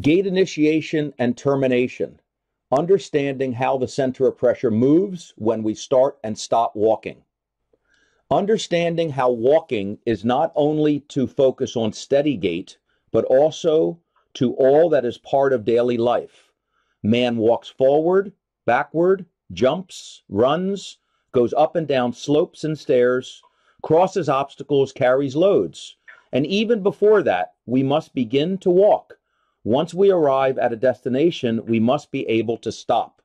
Gait initiation and termination. Understanding how the center of pressure moves when we start and stop walking. Understanding how walking is not only to focus on steady gait, but also to all that is part of daily life. Man walks forward, backward, jumps, runs, goes up and down slopes and stairs, crosses obstacles, carries loads. And even before that, we must begin to walk. Once we arrive at a destination, we must be able to stop.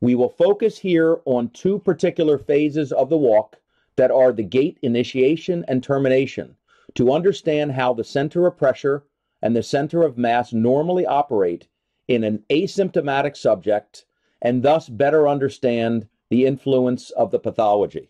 We will focus here on two particular phases of the walk that are the gait initiation and termination to understand how the center of pressure and the center of mass normally operate in an asymptomatic subject and thus better understand the influence of the pathology.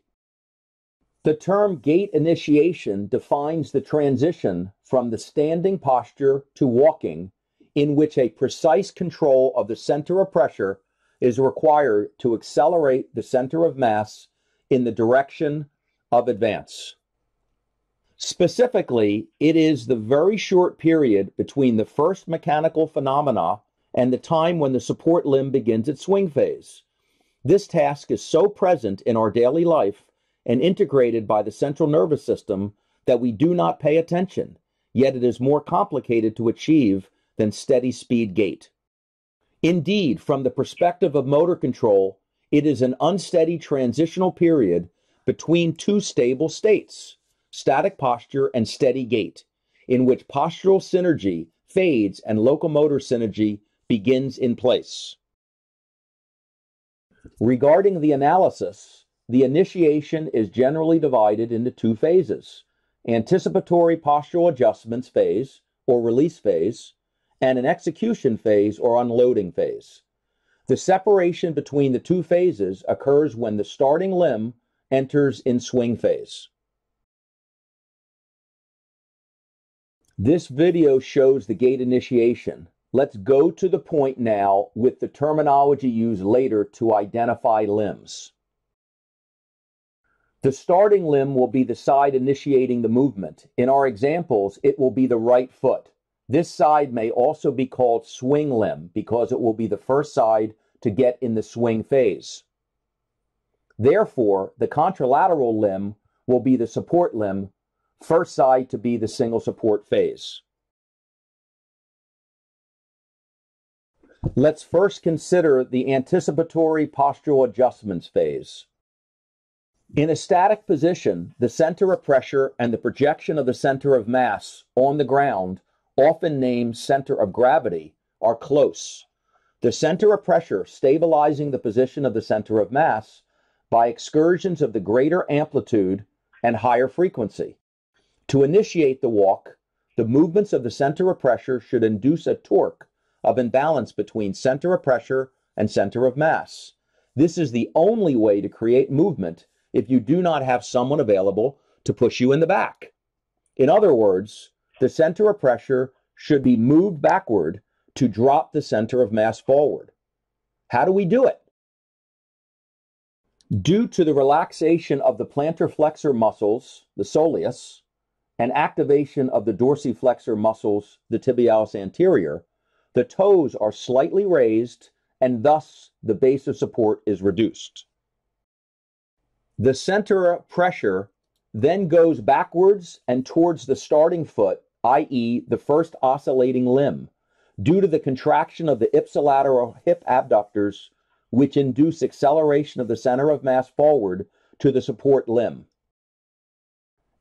The term gait initiation defines the transition from the standing posture to walking in which a precise control of the center of pressure is required to accelerate the center of mass in the direction of advance. Specifically, it is the very short period between the first mechanical phenomena and the time when the support limb begins its swing phase. This task is so present in our daily life and integrated by the central nervous system that we do not pay attention, yet it is more complicated to achieve than steady speed gait. Indeed, from the perspective of motor control, it is an unsteady transitional period between two stable states, static posture and steady gait, in which postural synergy fades and locomotor synergy begins in place. Regarding the analysis, the initiation is generally divided into two phases anticipatory postural adjustments phase or release phase, and an execution phase or unloading phase. The separation between the two phases occurs when the starting limb enters in swing phase. This video shows the gait initiation. Let's go to the point now with the terminology used later to identify limbs. The starting limb will be the side initiating the movement. In our examples, it will be the right foot. This side may also be called swing limb because it will be the first side to get in the swing phase. Therefore, the contralateral limb will be the support limb, first side to be the single support phase. Let's first consider the anticipatory postural adjustments phase. In a static position, the center of pressure and the projection of the center of mass on the ground, often named center of gravity, are close. The center of pressure stabilizing the position of the center of mass by excursions of the greater amplitude and higher frequency. To initiate the walk, the movements of the center of pressure should induce a torque of imbalance between center of pressure and center of mass. This is the only way to create movement if you do not have someone available to push you in the back. In other words, the center of pressure should be moved backward to drop the center of mass forward. How do we do it? Due to the relaxation of the plantar flexor muscles, the soleus, and activation of the dorsiflexor muscles, the tibialis anterior, the toes are slightly raised and thus the base of support is reduced. The center of pressure then goes backwards and towards the starting foot, i.e., the first oscillating limb, due to the contraction of the ipsilateral hip abductors which induce acceleration of the center of mass forward to the support limb.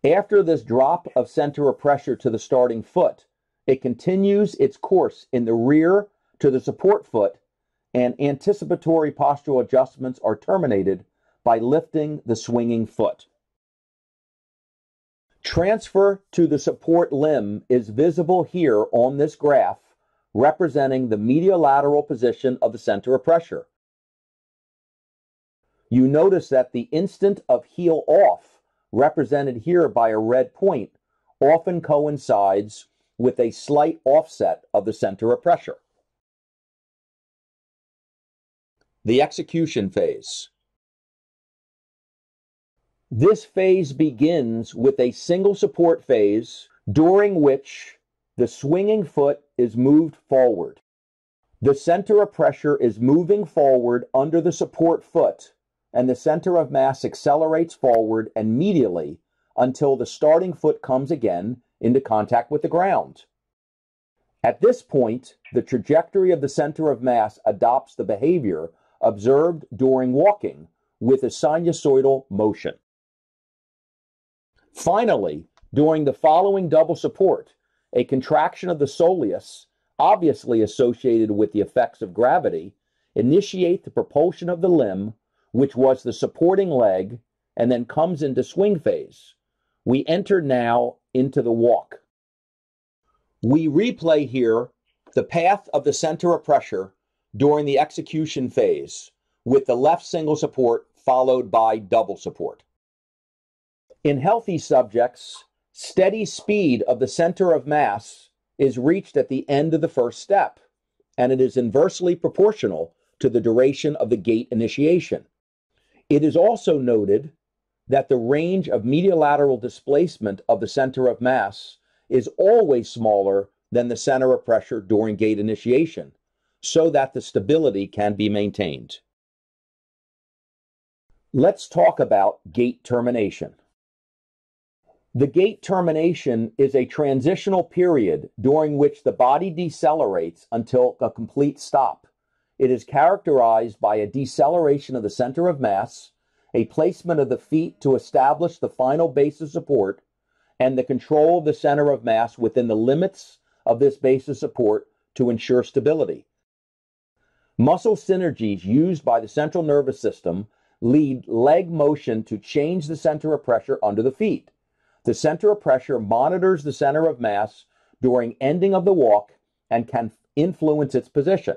After this drop of center of pressure to the starting foot, it continues its course in the rear to the support foot, and anticipatory postural adjustments are terminated by lifting the swinging foot. Transfer to the support limb is visible here on this graph, representing the mediolateral position of the center of pressure you notice that the instant of heel off, represented here by a red point, often coincides with a slight offset of the center of pressure. The execution phase. This phase begins with a single support phase during which the swinging foot is moved forward. The center of pressure is moving forward under the support foot, and the center of mass accelerates forward and medially until the starting foot comes again into contact with the ground. At this point, the trajectory of the center of mass adopts the behavior observed during walking with a sinusoidal motion. Finally, during the following double support, a contraction of the soleus, obviously associated with the effects of gravity, initiate the propulsion of the limb, which was the supporting leg, and then comes into swing phase. We enter now into the walk. We replay here the path of the center of pressure during the execution phase with the left single support followed by double support. In healthy subjects, steady speed of the center of mass is reached at the end of the first step, and it is inversely proportional to the duration of the gait initiation. It is also noted that the range of mediolateral displacement of the center of mass is always smaller than the center of pressure during gait initiation, so that the stability can be maintained. Let's talk about gait termination. The gait termination is a transitional period during which the body decelerates until a complete stop. It is characterized by a deceleration of the center of mass, a placement of the feet to establish the final base of support, and the control of the center of mass within the limits of this base of support to ensure stability. Muscle synergies used by the central nervous system lead leg motion to change the center of pressure under the feet. The center of pressure monitors the center of mass during ending of the walk and can influence its position.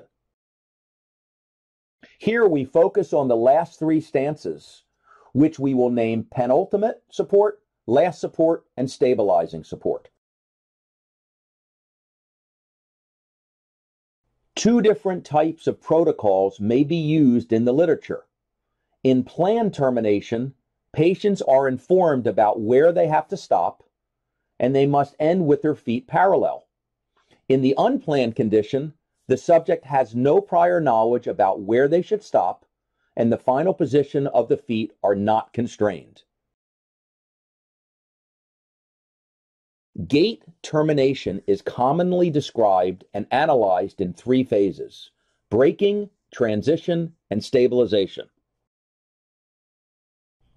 Here we focus on the last three stances, which we will name penultimate support, last support, and stabilizing support. Two different types of protocols may be used in the literature. In planned termination, patients are informed about where they have to stop and they must end with their feet parallel. In the unplanned condition, the subject has no prior knowledge about where they should stop, and the final position of the feet are not constrained. Gait termination is commonly described and analyzed in three phases braking, transition, and stabilization.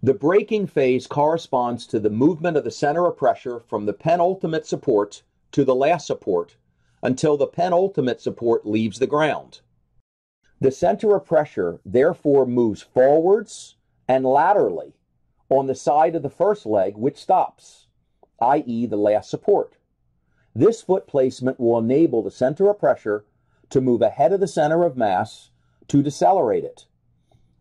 The braking phase corresponds to the movement of the center of pressure from the penultimate support to the last support until the penultimate support leaves the ground. The center of pressure therefore moves forwards and laterally on the side of the first leg, which stops, i.e., the last support. This foot placement will enable the center of pressure to move ahead of the center of mass to decelerate it.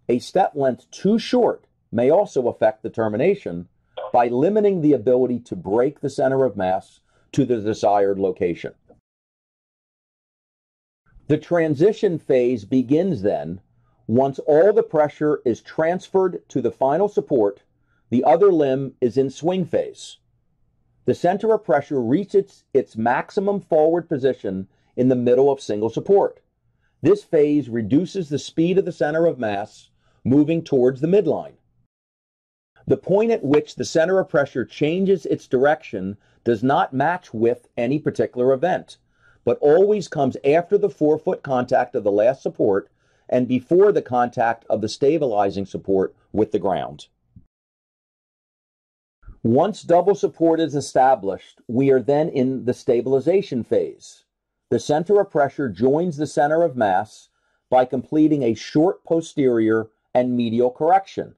A step length too short may also affect the termination by limiting the ability to brake the center of mass to the desired location. The transition phase begins then once all the pressure is transferred to the final support, the other limb is in swing phase. The center of pressure reaches its maximum forward position in the middle of single support. This phase reduces the speed of the center of mass moving towards the midline. The point at which the center of pressure changes its direction does not match with any particular event but always comes after the forefoot contact of the last support and before the contact of the stabilizing support with the ground. Once double support is established, we are then in the stabilization phase. The center of pressure joins the center of mass by completing a short posterior and medial correction.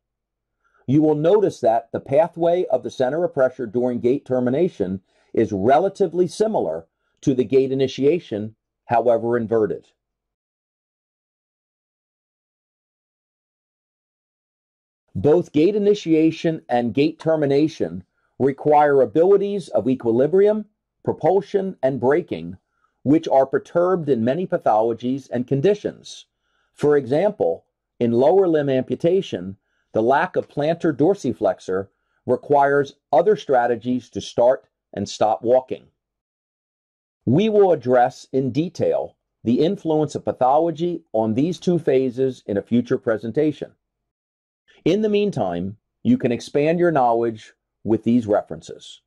You will notice that the pathway of the center of pressure during gait termination is relatively similar to the gait initiation, however inverted. Both gait initiation and gait termination require abilities of equilibrium, propulsion, and braking, which are perturbed in many pathologies and conditions. For example, in lower limb amputation, the lack of plantar dorsiflexor requires other strategies to start and stop walking. We will address in detail the influence of pathology on these two phases in a future presentation. In the meantime, you can expand your knowledge with these references.